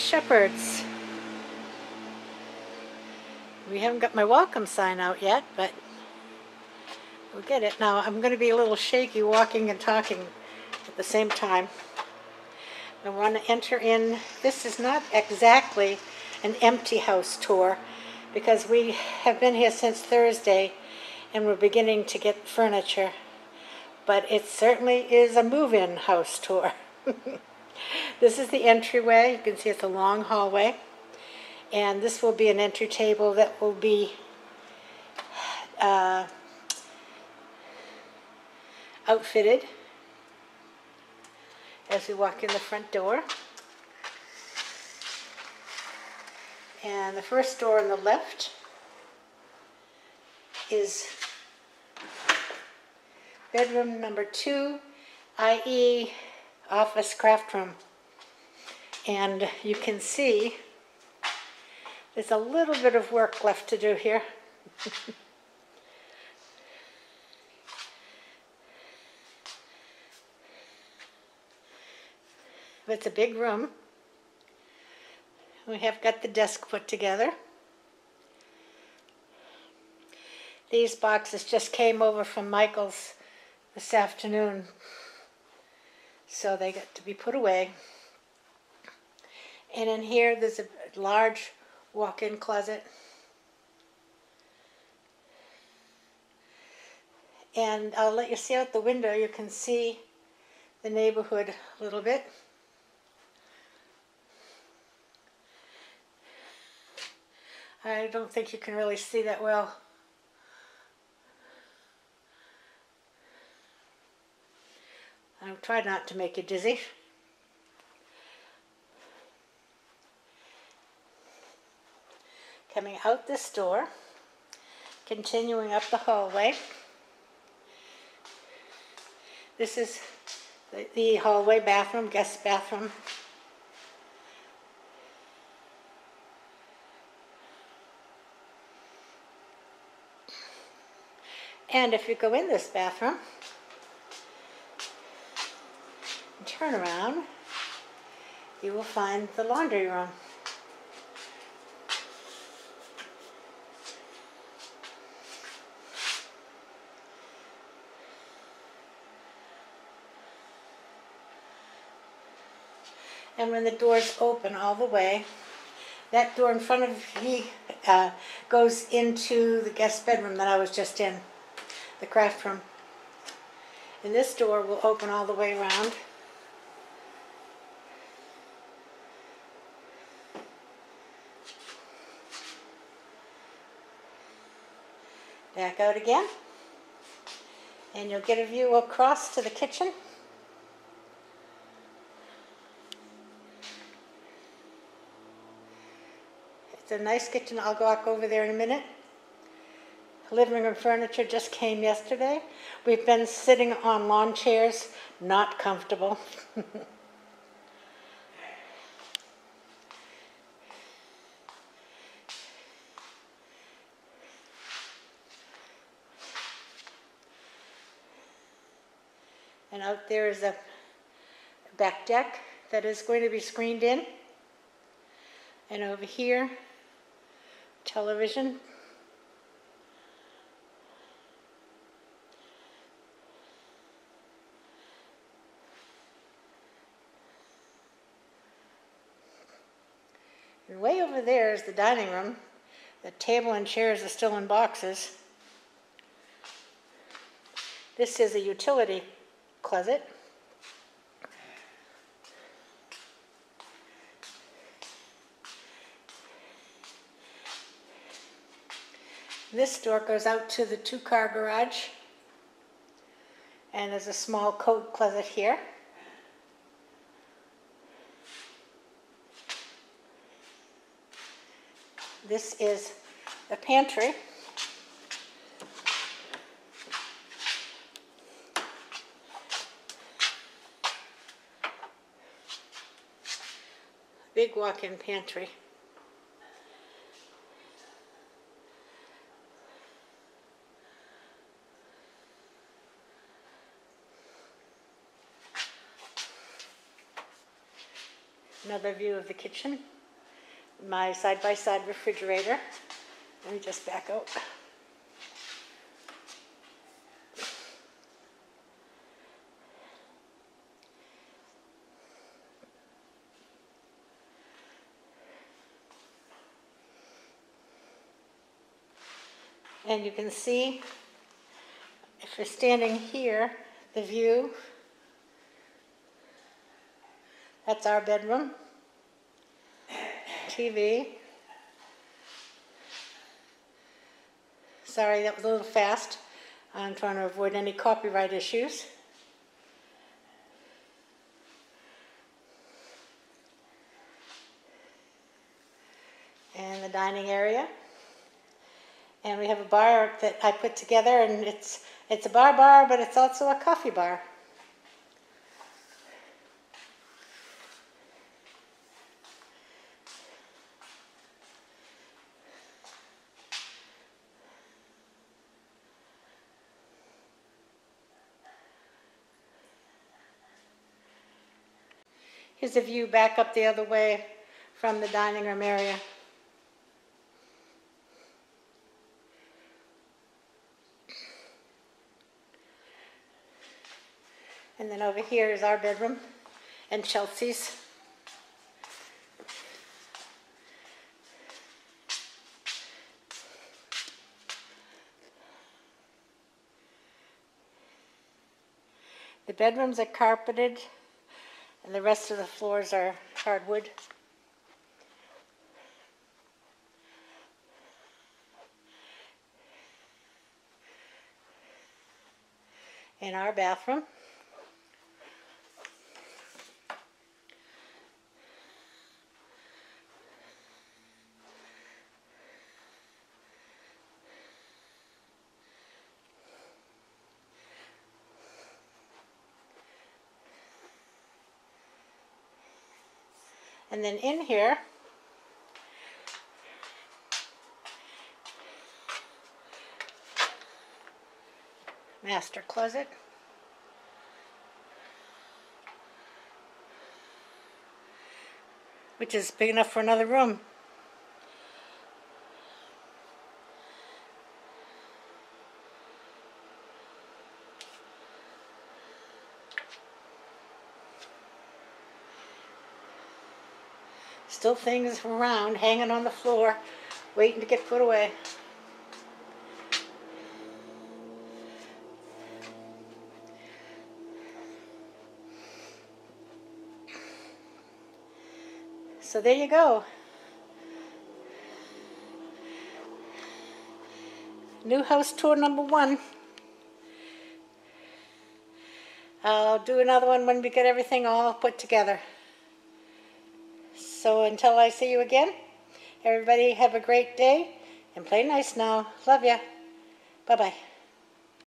Shepherds. We haven't got my welcome sign out yet, but we'll get it. Now, I'm going to be a little shaky walking and talking at the same time. I want to enter in, this is not exactly an empty house tour because we have been here since Thursday and we're beginning to get furniture, but it certainly is a move-in house tour. this is the entryway. You can see it's a long hallway. And this will be an entry table that will be uh, outfitted as we walk in the front door. And the first door on the left is bedroom number two, i.e. office craft room. And you can see there's a little bit of work left to do here. it's a big room. We have got the desk put together. These boxes just came over from Michael's this afternoon, so they got to be put away. And in here, there's a large walk-in closet. And I'll let you see out the window. You can see the neighborhood a little bit. I don't think you can really see that well. I'll try not to make you dizzy. coming out this door, continuing up the hallway. This is the, the hallway bathroom, guest bathroom. And if you go in this bathroom, turn around, you will find the laundry room. and when the doors open all the way, that door in front of me uh, goes into the guest bedroom that I was just in, the craft room. And this door will open all the way around. Back out again. And you'll get a view across to the kitchen. It's a nice kitchen. I'll go walk over there in a minute. Living room furniture just came yesterday. We've been sitting on lawn chairs, not comfortable. out there is a back deck that is going to be screened in. And over here television. And way over there is the dining room. The table and chairs are still in boxes. This is a utility closet. This door goes out to the two-car garage. And there's a small coat closet here. This is the pantry. Big walk-in pantry. Another view of the kitchen. My side-by-side refrigerator. Let me just back out. And you can see, if you're standing here, the view. That's our bedroom. TV. Sorry, that was a little fast. I'm trying to avoid any copyright issues. And the dining area. And we have a bar that I put together, and it's it's a bar bar, but it's also a coffee bar. Here's a view back up the other way from the dining room area. And over here is our bedroom and Chelsea's. The bedrooms are carpeted and the rest of the floors are hardwood. In our bathroom. And then in here, master closet. Which is big enough for another room. Still things around, hanging on the floor, waiting to get put away. So there you go. New house tour number one. I'll do another one when we get everything all put together. So until I see you again, everybody have a great day and play nice now. Love ya. Bye-bye.